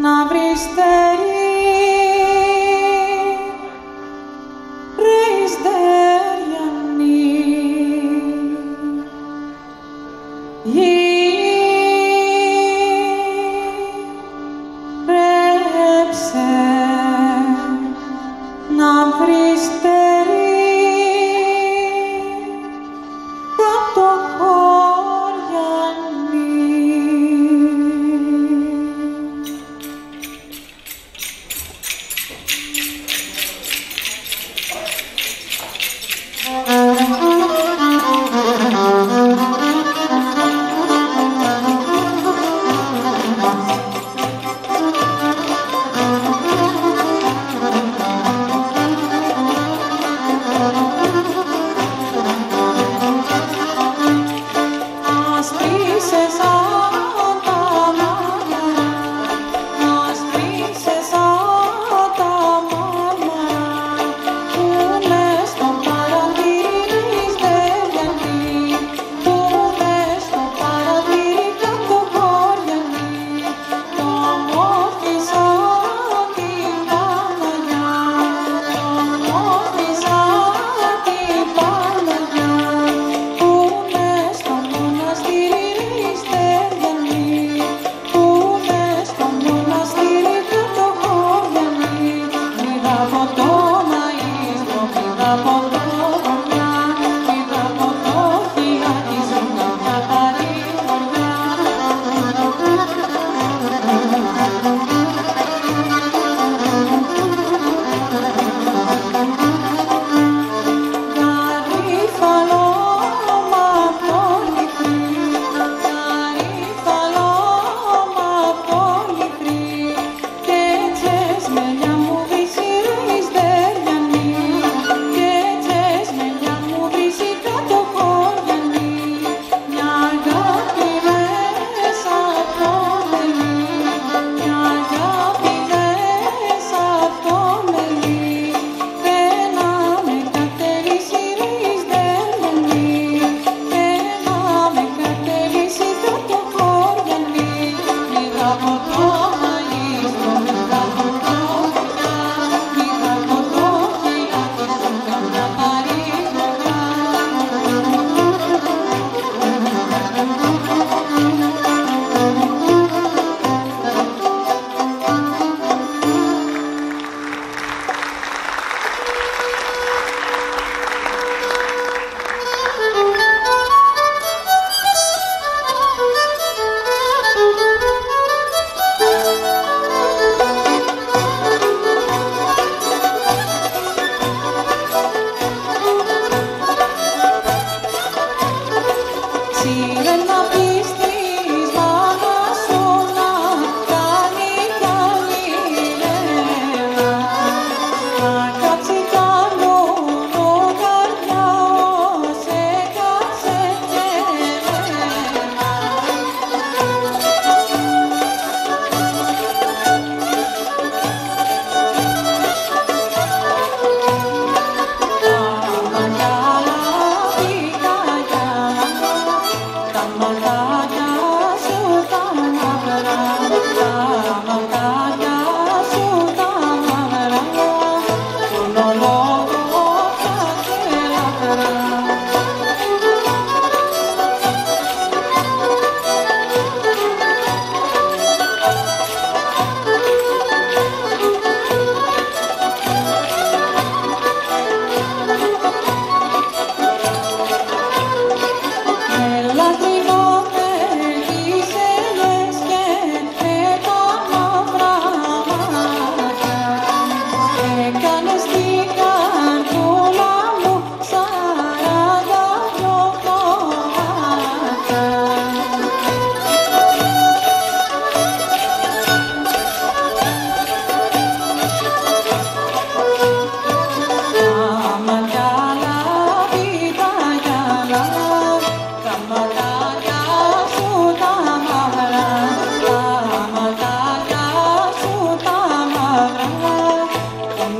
να βρεις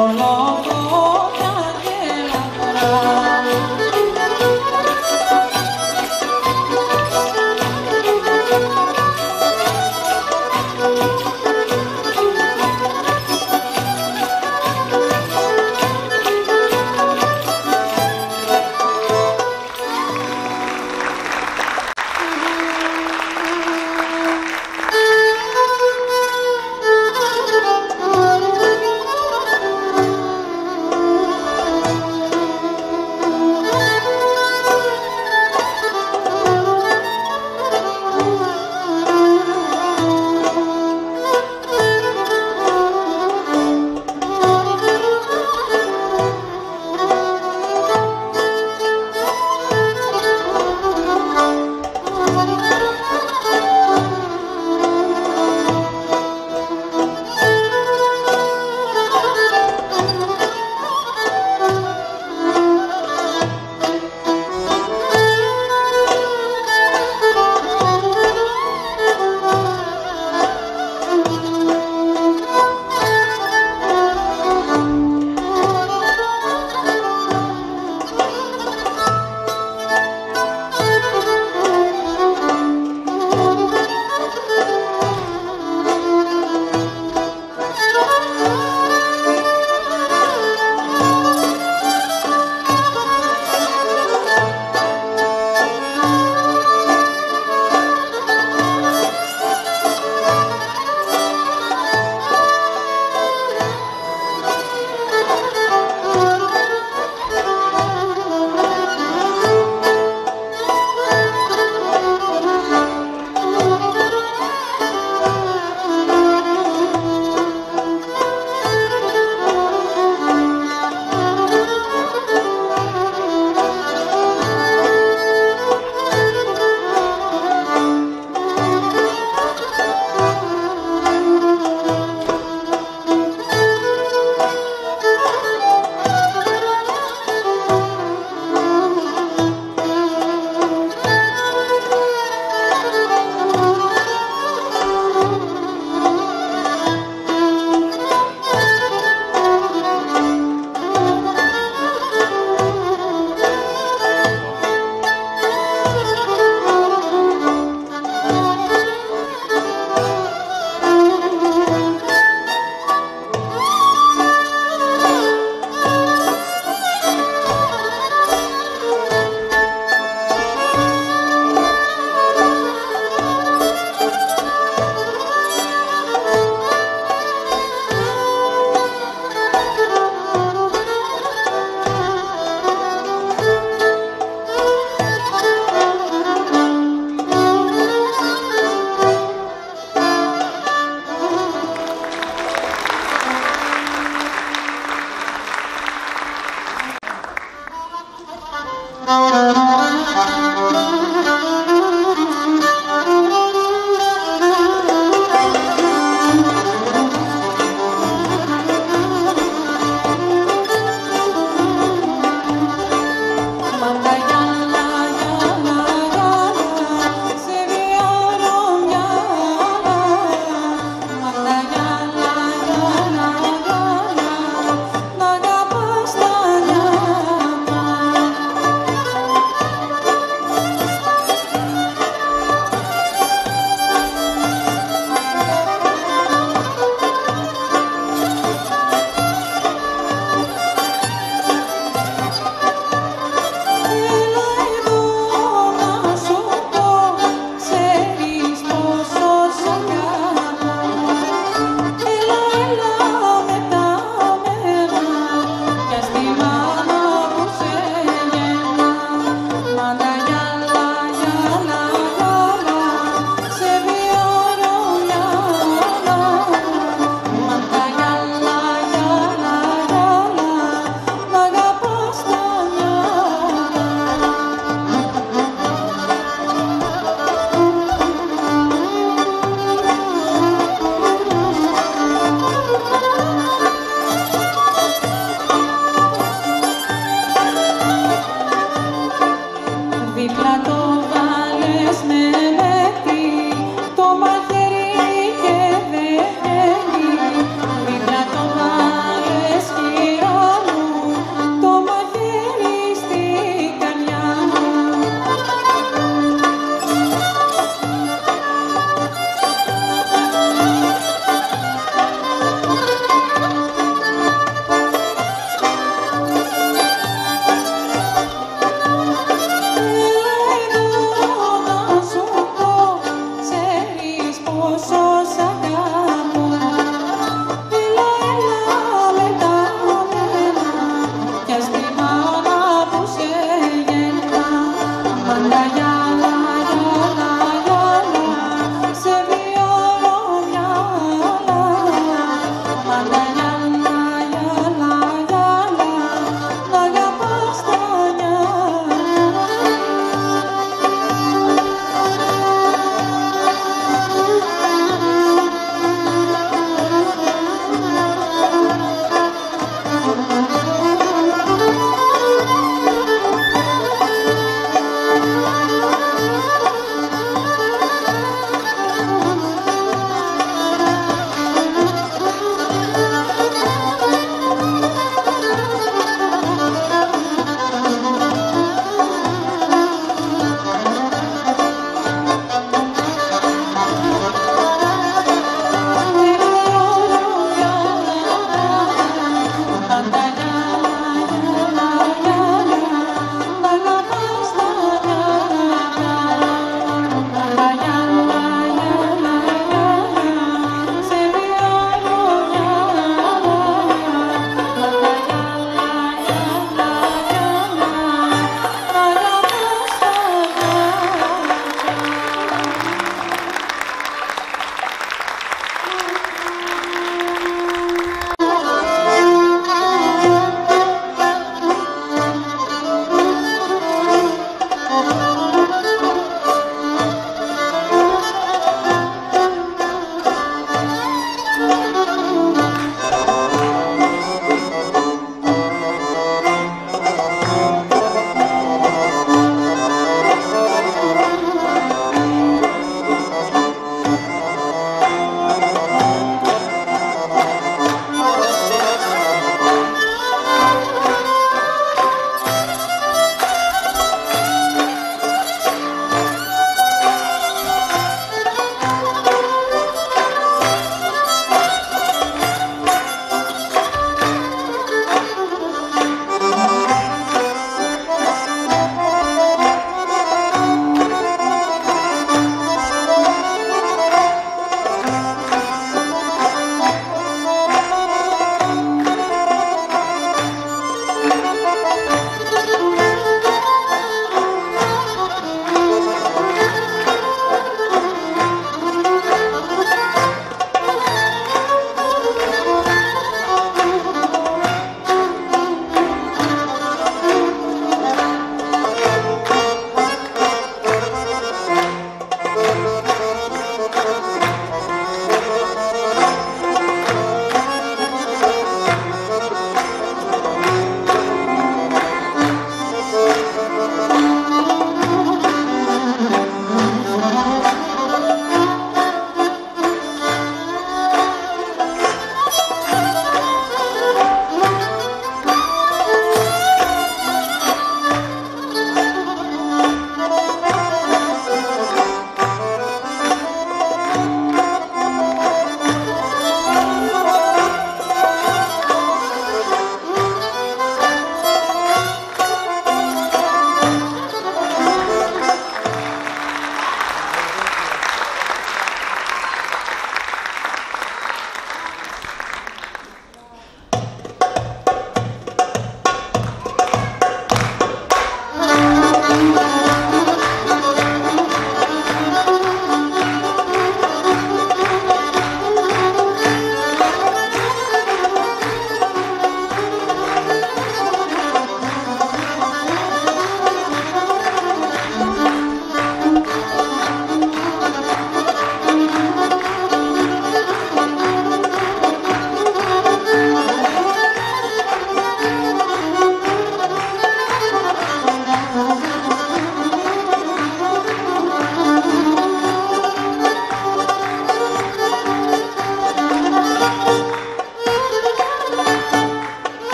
Música